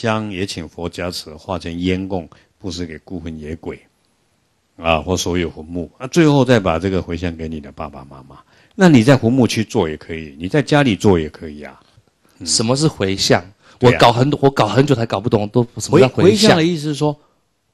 香也请佛加持，化成烟供布施给孤魂野鬼，啊，或所有坟墓。啊最后再把这个回向给你的爸爸妈妈。那你在坟墓去做也可以，你在家里做也可以啊。什么是回向？我搞很我搞很久才搞不懂，都什么回回向的？意思是说，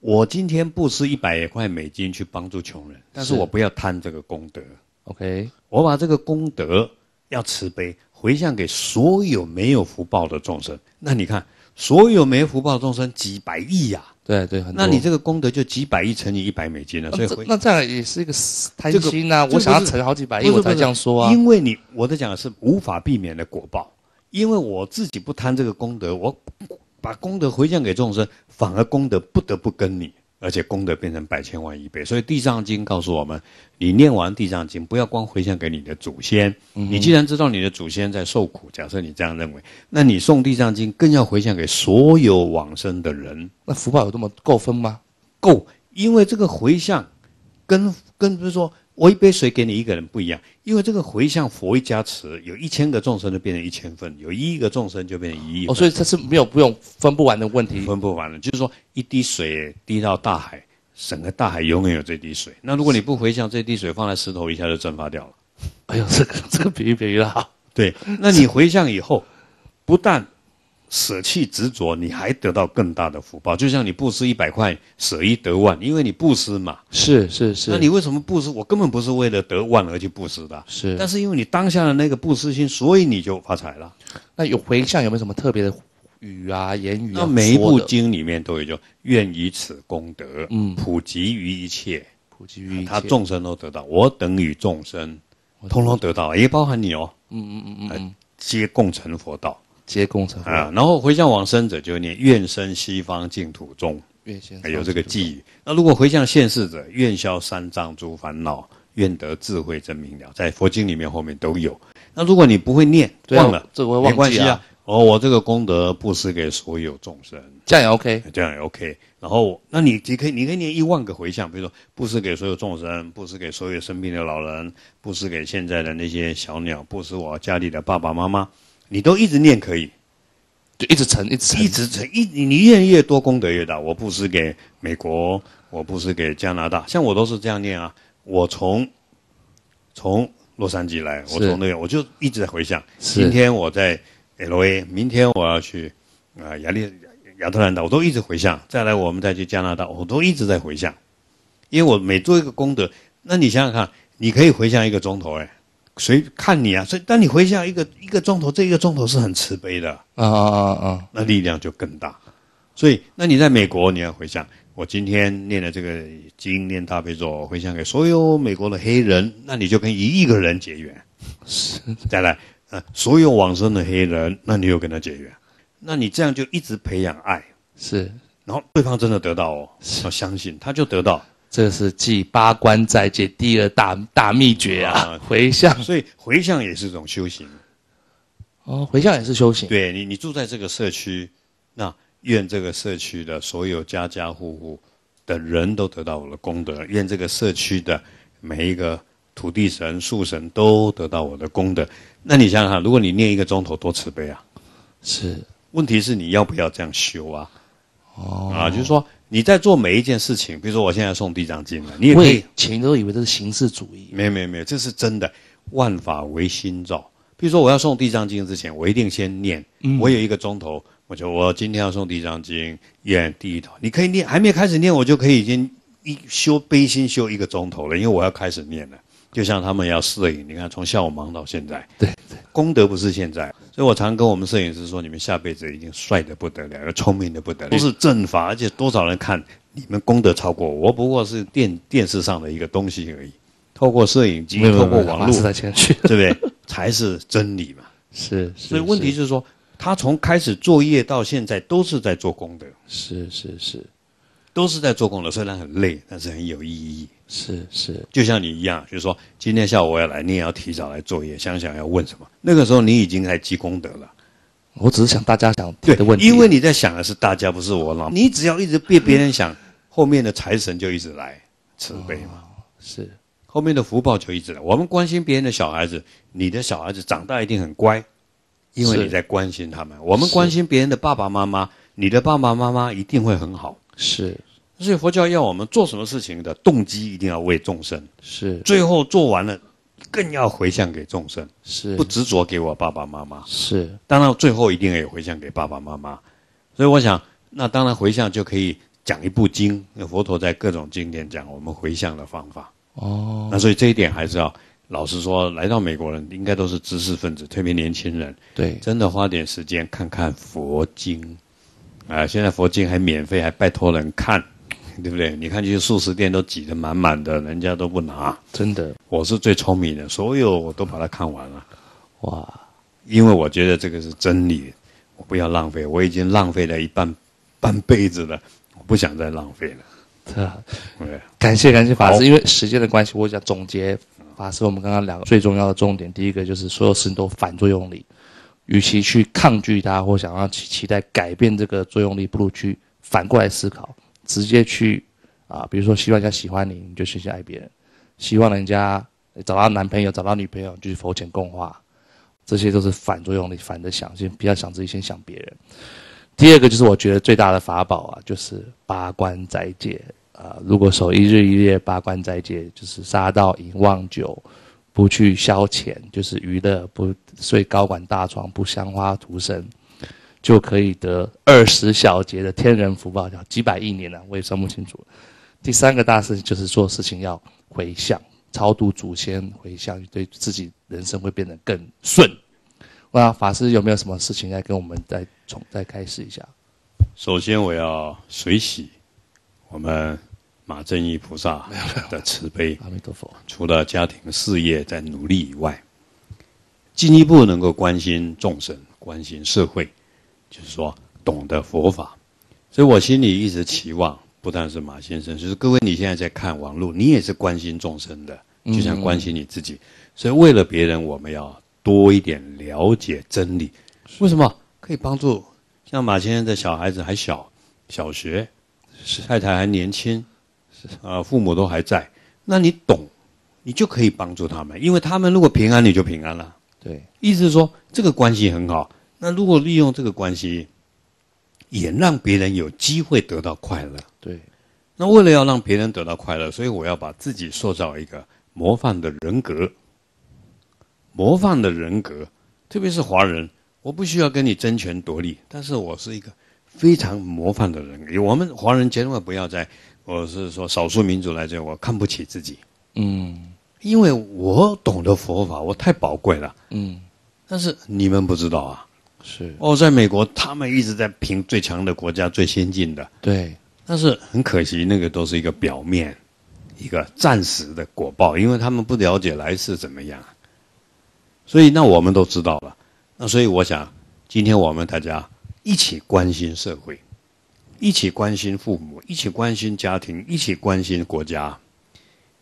我今天布施一百块美金去帮助穷人，但是是我不要贪这个功德，OK，我把这个功德要慈悲回向给所有没有福报的众生。那你看，所有没福报的众生几百亿呀、对对，很多。那你这个功德就几百亿乘以一百美金了，所以回那这样也是一个贪这个心啊！这个我想要存好几百亿，我才这样说啊。因为你我在讲的是无法避免的果报，因为我自己不贪这个功德，我把功德回向给众生，反而功德不得不跟你，而且功德变成百千万亿倍。所以《地藏经》告诉我们，你念完《地藏经》，不要光回向给你的祖先。嗯你既然知道你的祖先在受苦，假设你这样认为，那你诵《地藏经》更要回向给所有往生的人。那福报有这么够分吗？够，因为这个回向跟跟比如说我一杯水给你一个人不一样，因为这个回向佛一加持，有一千个众生就变成一千份，有一亿个众生就变成一亿哦，所以这是没有不用分不完的问题。分不完的。就是说一滴水滴到大海，整个大海永远有这滴水。那如果你不回向，这滴水放在石头一下就蒸发掉了。哎呦，这个这个比喻比喻的好。对，那你回向以后，不但舍弃执着，你还得到更大的福报。就像你布施一百块，舍一得万，因为你布施嘛。是是是，那你为什么布施？我根本不是为了得万而去布施的。啊，是。但是因为你当下的那个布施心，所以你就发财了。那有回向有没有什么特别的语啊言语要那每一部经里面都有，就愿以此功德，嗯。普及于一切，普及于一切。他众生都得到，我等与众生通通得到，也包含你哦，嗯嗯嗯嗯嗯，皆共成佛道接工程啊。然后回向往生者就念愿生西方净土中，愿先有这个寄语。那如果回向现世者，愿消三障诸烦恼，愿得智慧真明了，在佛经里面后面都有。那如果你不会念，啊忘了，这个会没忘记啊关系啊。哦，我这个功德布施给所有众生，这样也 OK。这样也 OK。然后，那你你可以你可以念一万个回向，比如说布施给所有众生，布施给所有生病的老人，布施给现在的那些小鸟，布施我家里的爸爸妈妈，你都一直念可以。就一直沉，一直沉，一直成一你念越越多功德越大。我布施给美国，我布施给加拿大，像我都是这样念啊。我从从洛杉矶来，我从那个我就一直在回想。是今天我在 L A，明天我要去啊亚利亚特兰大，我都一直回想。再来我们再去加拿大，我都一直在回想，因为我每做一个功德，那你想想看，你可以回向一个钟头，哎，谁看你啊？所以当你回向一个一个钟头，这一个钟头是很慈悲的。啊啊啊啊！那力量就更大。所以，那你在美国，你要回想，我今天念的这个经，念大悲咒，回向给所有美国的黑人，那你就跟一亿个人结缘。是再来，呃，所有往生的黑人，那你又跟他结缘。那你这样就一直培养爱，是，然后对方真的得到哦，要相信他就得到。这是继八关斋戒第二大大秘诀啊啊，回向所以回向也是一种修行。哦，回向也是修行。对你，你住在这个社区，那愿这个社区的所有家家户户的人都得到我的功德，愿这个社区的每一个土地神、树神都得到我的功德。那你想想看，如果你念一个钟头，多慈悲啊！是问题是你要不要这样修啊？哦，啊，就是说你在做每一件事情，比如说我现在送地藏经了，你也可以前都以为这是形式主义，没有没有没有，这是真的，万法唯心造。比如说我要送地藏经之前，我一定先念，我有一个钟头，我就我今天要送地藏经，念第一头，你可以念，还没开始念，我就可以已经一修悲心修一个钟头了，因为我要开始念了。就像他们要摄影，你看从下午忙到现在，对对，功德不是现在，所以我常跟我们摄影师说，你们下辈子一定帅的不得了，又聪明的不得了，都是正法，而且多少人看你们功德超过我，我不过是电电视上的一个东西而已。透过摄影机，透过网络 对不对？才是真理嘛。是，是所以问题就是说，他从开始作业到现在都是在做功德，是是是都是在做功德。虽然很累，但是很有意义。是是就像你一样，就是说，今天下午我要来，你也要提早来作业，想想要问什么。那个时候你已经在积功德了。我只是想大家想提对的问题，因为你在想的是大家，不是我老。你只要一直被别人想，后面的财神就一直来，慈悲嘛。是后面的福报就一直来。我们关心别人的小孩子，你的小孩子长大一定很乖，因为你在关心他们。我们关心别人的爸爸妈妈，你的爸爸妈妈一定会很好。是所以佛教要我们做什么事情的动机一定要为众生，是最后做完了，更要回向给众生，是不执着给我爸爸妈妈。是当然，最后一定也回向给爸爸妈妈。所以我想，那当然回向就可以讲一部经。佛陀在各种经典讲我们回向的方法。哦，那所以这一点还是要老实说，来到美国人应该都是知识分子，特别年轻人，对真的花点时间看看佛经。啊，现在佛经还免费，还拜托人看，对不对？你看这些素食店都挤得满满的，人家都不拿。真的我是最聪明的，所有我都把它看完了。哇，因为我觉得这个是真理，我不要浪费，我已经浪费了一半半辈子了，我不想再浪费了。这对，感谢感谢法师，因为时间的关系，我想总结法师我们刚刚两个最重要的重点，第一个就是所有事情都反作用力，与其去抗拒它或想要期期待改变这个作用力，不如去反过来思考，直接去啊，比如说希望人家喜欢你，你就学习爱别人；希望人家找到男朋友、找到女朋友，就去佛前供化，这些都是反作用力，反着想，先不要想自己，先想别人。第二个就是我觉得最大的法宝啊，就是八关斋戒啊、如果守一日一夜八关斋戒，就是杀盗淫妄酒，不去消遣，就是娱乐，不睡高管大床，不香花涂身，就可以得二十小节的天人福报，叫几百亿年呢、我也算不清楚。第三个大事就是做事情要回向，超度祖先，回向，对自己人生会变得更顺。那法师有没有什么事情来跟我们再重再开始一下？首先我要随喜我们马正义菩萨的慈悲，阿弥陀佛。除了家庭事业在努力以外，进一步能够关心众生、关心社会，就是说懂得佛法。所以我心里一直期望，不但是马先生，就是各位你现在在看网络，你也是关心众生的，就像关心你自己。所以为了别人，我们要多一点了解真理。为什么可以帮助？像马先生的小孩子还小，小学，太太还年轻，啊、父母都还在，那你懂，你就可以帮助他们，因为他们如果平安，你就平安了。对，意思是说这个关系很好。那如果利用这个关系，也让别人有机会得到快乐。对，那为了要让别人得到快乐，所以我要把自己塑造一个模范的人格。模范的人格，特别是华人，我不需要跟你争权夺利，但是我是一个非常模范的人格。我们华人千万不要在，我是说少数民族来讲，我看不起自己，嗯因为我懂得佛法，我太宝贵了。嗯，但是你们不知道啊，是哦，在美国他们一直在评最强的国家、最先进的，对，但是很可惜，那个都是一个表面，一个暂时的果报，因为他们不了解来世怎么样。所以，那我们都知道了。那所以，我想今天我们大家一起关心社会，一起关心父母，一起关心家庭，一起关心国家。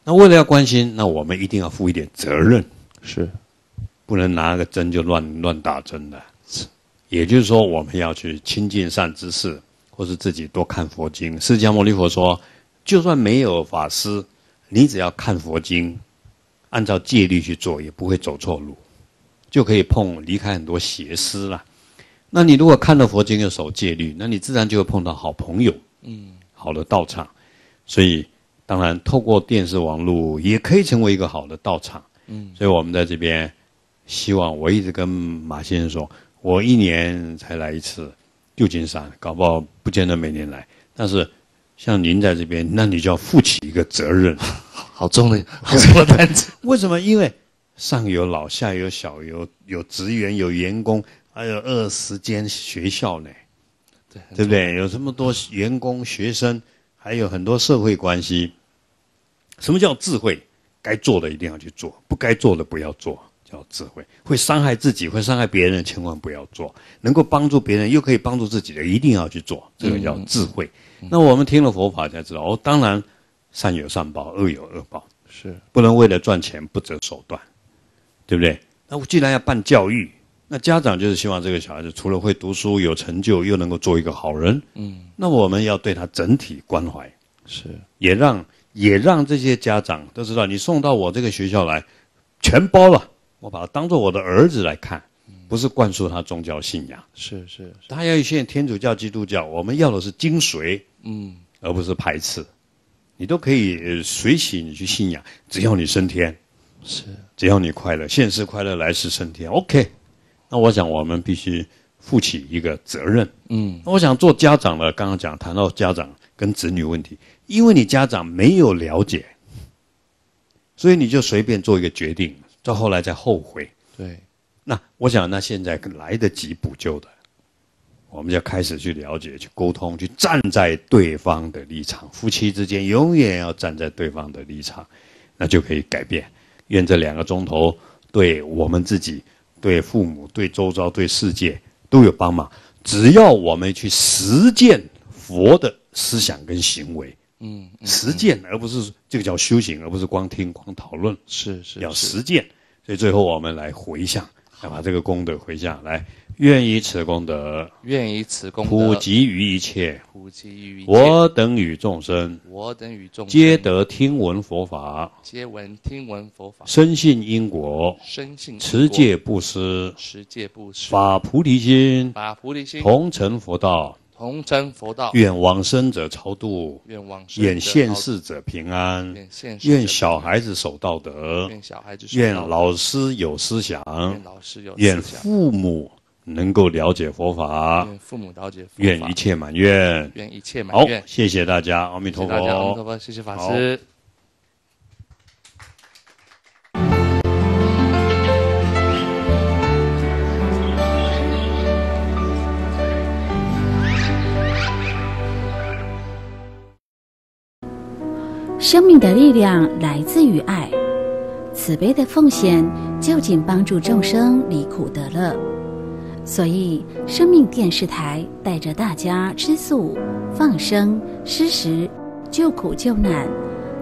那为了要关心，那我们一定要负一点责任。是不能拿个针就乱乱打针的。也就是说，我们要去亲近善知识，或是自己多看佛经。释迦牟尼佛说，就算没有法师，你只要看佛经，按照戒律去做，也不会走错路，就可以碰离开很多邪师了。那你如果看了佛经又守戒律，那你自然就会碰到好朋友，嗯，好的道场。所以，当然透过电视网络也可以成为一个好的道场。嗯所以我们在这边希望，我一直跟马先生说，我一年才来一次旧金山，搞不好不见得每年来。但是像您在这边，那你就要负起一个责任。好重的 好重的担子。为什么？因为上有老，下有小，有有职员，有员工，还有二十间学校呢，对对不对？有这么多员工、学生，还有很多社会关系。什么叫智慧？该做的一定要去做，不该做的不要做，叫智慧。会伤害自己、会伤害别人，千万不要做。能够帮助别人又可以帮助自己的，一定要去做，这个叫智慧。那我们听了佛法才知道，哦，当然善有善报，恶有恶报。是不能为了赚钱不择手段，对不对？那我既然要办教育，那家长就是希望这个小孩子除了会读书、有成就，又能够做一个好人。嗯，那我们要对他整体关怀，是也让也让这些家长都知道，你送到我这个学校来，全包了，我把他当做我的儿子来看，不是灌输他宗教信仰。是是是，他要信天主教、基督教，我们要的是精髓，嗯，而不是排斥。你都可以呃随喜你去信仰，只要你升天，是只要你快乐，现世快乐，来世升天。OK，那我想我们必须负起一个责任。嗯，那我想做家长的，刚刚讲谈到家长跟子女问题，因为你家长没有了解，所以你就随便做一个决定，到后来再后悔。对，那我想，那现在来得及补救的，我们就开始去了解、去沟通、去站在对方的立场。夫妻之间永远要站在对方的立场，那就可以改变。愿这两个钟头对我们自己、对父母、对周遭、对世界都有帮忙。只要我们去实践佛的思想跟行为，嗯，嗯实践，而不是这个叫修行，而不是光听光讨论。是是要实践。所以最后我们来回向，要把这个功德回向。来，愿以此功德愿以此功德普及于一切，普及于一切。我等与众生我等与众生。皆得听闻佛法，皆闻听闻佛法，深信因果，深信持戒布施，持戒布施，法菩提心，法菩提心。同成佛道。同成佛道，愿往生者超度，愿往生愿现世者平安，愿小孩子守道德，愿小孩子愿老师有思想，愿老师有愿思想。父母能够了解佛法，愿父母了解佛法。愿一切满愿。愿一切满好愿，，谢谢大家，阿弥陀谢谢大家，阿弥陀佛。谢谢法师。生命的力量来自于爱，慈悲的奉献就近帮助众生离苦得乐。所以，生命电视台带着大家吃素、放生、施食、救苦救难，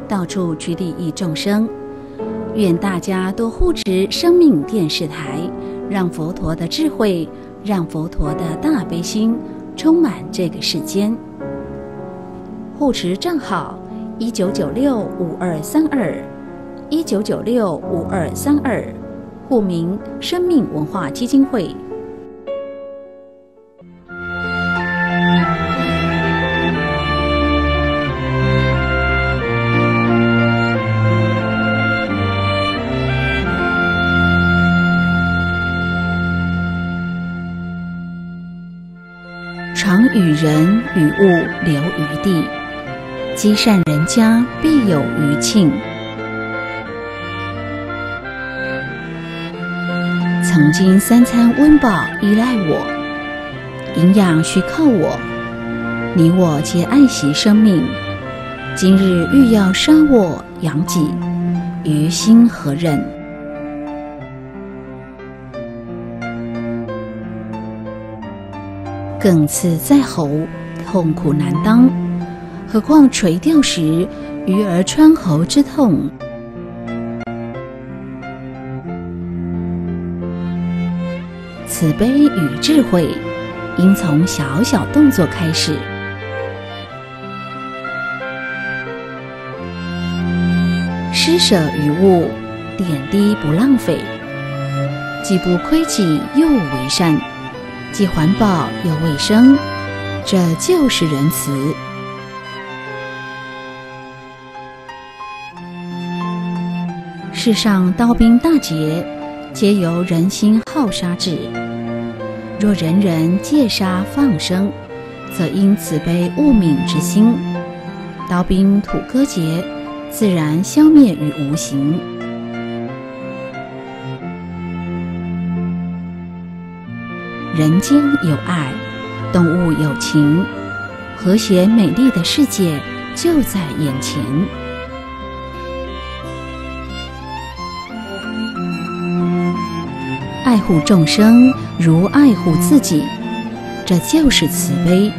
到处去利益众生。愿大家多护持生命电视台，让佛陀的智慧，让佛陀的大悲心充满这个世间。护持正好：一九九六五二三二，一九九六五二三二，户名生命文化基金会。常与人与物留余地，积善人家必有余庆。曾经三餐温饱依赖我，营养需靠我，你我皆爱惜生命。今日欲要杀我养己，于心何忍？更次在喉，痛苦难当，何况垂钓时鱼儿穿喉之痛。慈悲与智慧，应从小小动作开始。施舍于物，点滴不浪费，既不亏己又为善。既环保又卫生，这就是仁慈。世上刀兵大劫，皆由人心好杀至。若人人戒杀放生，则因慈悲物悯之心，刀兵土割劫自然消灭于无形。人间有爱，动物有情，和谐美丽的世界就在眼前。爱护众生如爱护自己，这就是慈悲。